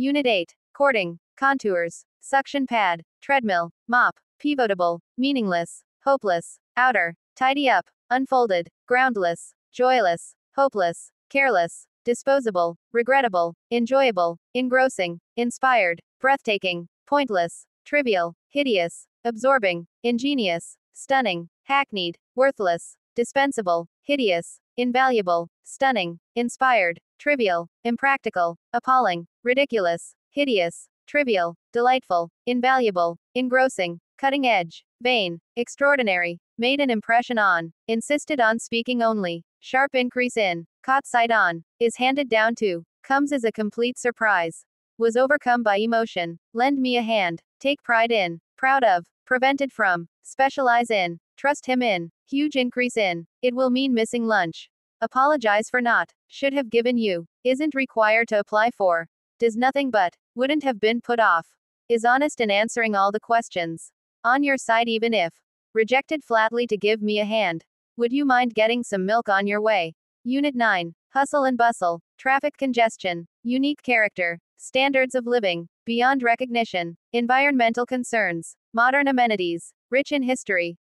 Unit 8. Cording. Contours. Suction pad. Treadmill. Mop. Pivotable. Meaningless. Hopeless. Outer. Tidy up. Unfolded. Groundless. Joyless. Hopeless. Careless. Disposable. Regrettable. Enjoyable. Engrossing. Inspired. Breathtaking. Pointless. Trivial. Hideous. Absorbing. Ingenious. Stunning. Hackneyed. Worthless. Dispensable. Hideous. Invaluable. Stunning. Inspired. Trivial. Impractical. Appalling. Ridiculous. Hideous. Trivial. Delightful. Invaluable. Engrossing. Cutting edge. Vain. Extraordinary. Made an impression on. Insisted on speaking only. Sharp increase in. Caught sight on. Is handed down to. Comes as a complete surprise. Was overcome by emotion. Lend me a hand. Take pride in. Proud of. Prevented from. Specialize in. Trust him in. Huge increase in. It will mean missing lunch. Apologize for not. Should have given you. Isn't required to apply for. Does nothing but. Wouldn't have been put off. Is honest in answering all the questions. On your side even if. Rejected flatly to give me a hand. Would you mind getting some milk on your way? Unit 9. Hustle and bustle. Traffic congestion. Unique character. Standards of living. Beyond recognition. Environmental concerns. Modern amenities. Rich in history.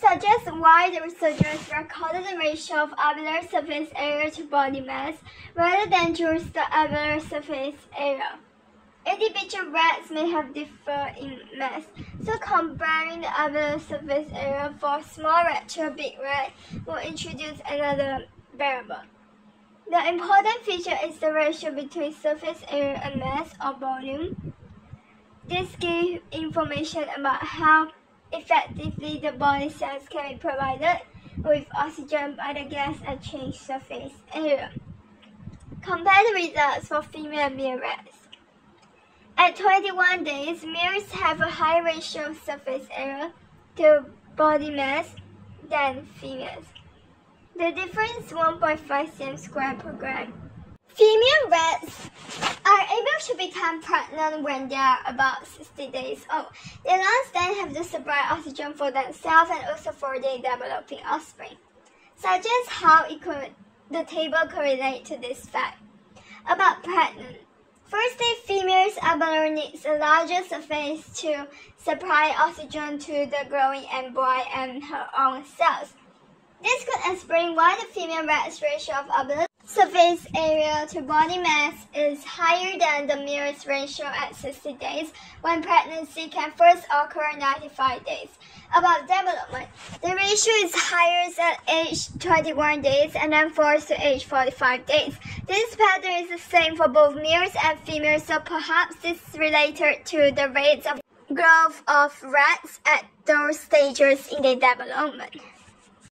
Suggest why the researchers recorded the ratio of alveolar surface area to body mass rather than just the alveolar surface area. Individual rats may have differed in mass, so comparing the alveolar surface area for small rat to a big rat will introduce another variable. The important feature is the ratio between surface area and mass or volume. This gives information about how Effectively, the body cells can be provided with oxygen by the gas exchange surface area. Compare the results for female and male rats. At 21 days, males have a higher ratio of surface area to body mass than females. The difference is 1.5 cm squared per gram. Female rats are able to become pregnant when they are about 60 days old. Their lungs then have to supply oxygen for themselves and also for their developing offspring. Suggest how could, the table correlate to this fact. About pregnant. Firstly, females alveolar needs a larger surface to supply oxygen to the growing embryo and her own cells. This could explain why the female rat's ratio of surface area to body mass is higher than the male's ratio at 60 days when pregnancy can first occur 95 days. About development, the ratio is higher at age 21 days and then falls to age 45 days. This pattern is the same for both males and females, so perhaps this is related to the rates of growth of rats at those stages in their development.